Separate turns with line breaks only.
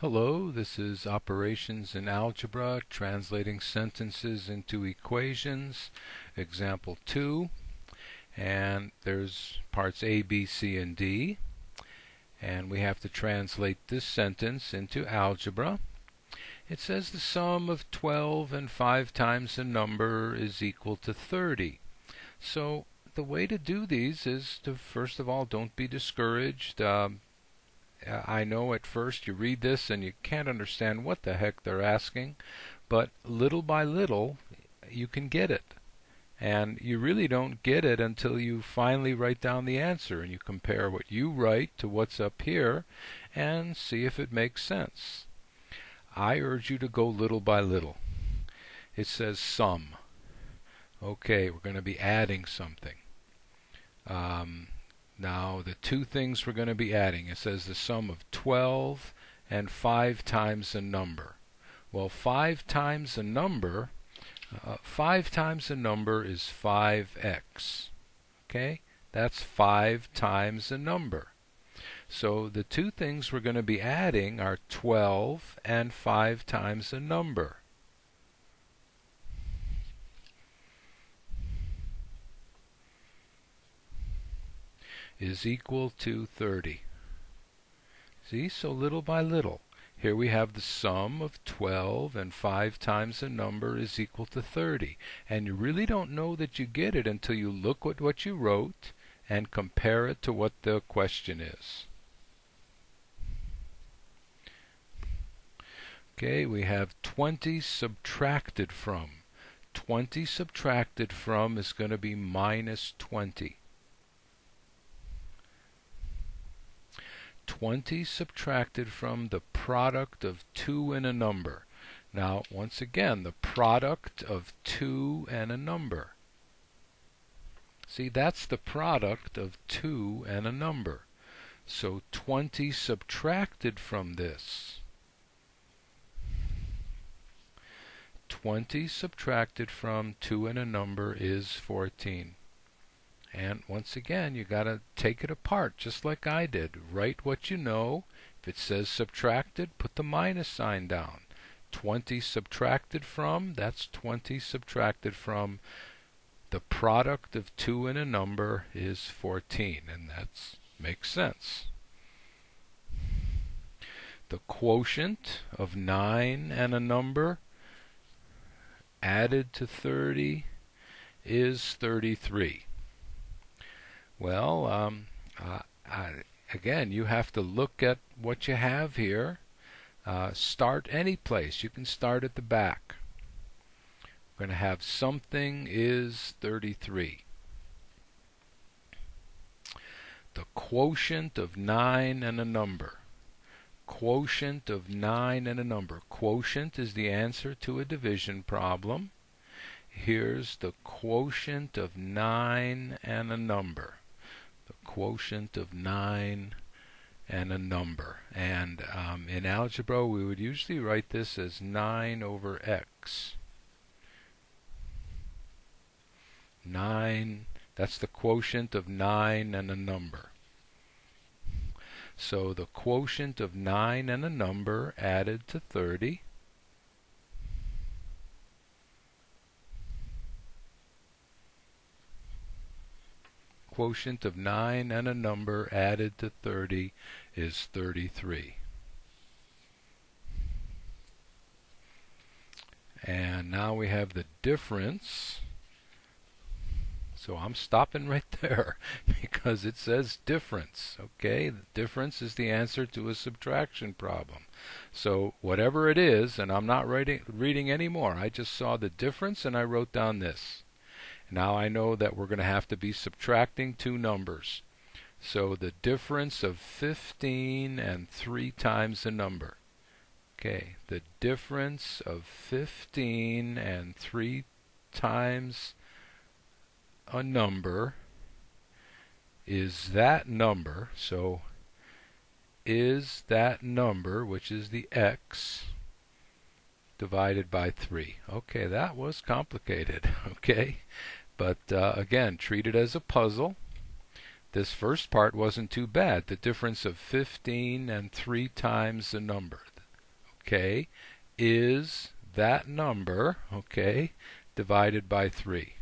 Hello, this is Operations in Algebra, translating sentences into equations, example 2. And there's parts A, B, C, and D. And we have to translate this sentence into algebra. It says the sum of 12 and 5 times a number is equal to 30. So the way to do these is to first of all don't be discouraged. Um, I know at first you read this and you can't understand what the heck they're asking, but little by little you can get it. And you really don't get it until you finally write down the answer and you compare what you write to what's up here and see if it makes sense. I urge you to go little by little. It says sum. Okay, we're going to be adding something. Um, now, the two things we're going to be adding, it says the sum of 12 and 5 times a number. Well, 5 times a number, uh, 5 times a number is 5x. Okay? That's 5 times a number. So the two things we're going to be adding are 12 and 5 times a number. Is equal to 30. See, so little by little. Here we have the sum of 12 and 5 times a number is equal to 30. And you really don't know that you get it until you look at what you wrote and compare it to what the question is. Okay, we have 20 subtracted from. 20 subtracted from is going to be minus 20. 20 subtracted from the product of 2 and a number. Now, once again, the product of 2 and a number. See, that's the product of 2 and a number. So 20 subtracted from this. 20 subtracted from 2 and a number is 14. And once again, you got to take it apart just like I did. Write what you know. If it says subtracted, put the minus sign down. 20 subtracted from, that's 20 subtracted from the product of 2 and a number is 14, and that makes sense. The quotient of 9 and a number added to 30 is 33. Well, um, uh, I, again, you have to look at what you have here. Uh, start any place. You can start at the back. We're going to have something is 33. The quotient of 9 and a number. Quotient of 9 and a number. Quotient is the answer to a division problem. Here's the quotient of 9 and a number quotient of 9 and a number. And um, in algebra, we would usually write this as 9 over x. 9, that's the quotient of 9 and a number. So the quotient of 9 and a number added to 30 quotient of 9 and a number added to 30 is 33. And now we have the difference. So I'm stopping right there because it says difference. Okay, the difference is the answer to a subtraction problem. So whatever it is, and I'm not writing, reading anymore, I just saw the difference and I wrote down this. Now I know that we're going to have to be subtracting two numbers. So the difference of 15 and 3 times the number. Okay, the difference of 15 and 3 times a number is that number. So is that number, which is the x, divided by 3. Okay, that was complicated. Okay, but uh, again, treat it as a puzzle. This first part wasn't too bad. The difference of 15 and 3 times the number. okay, is that number, okay, divided by 3.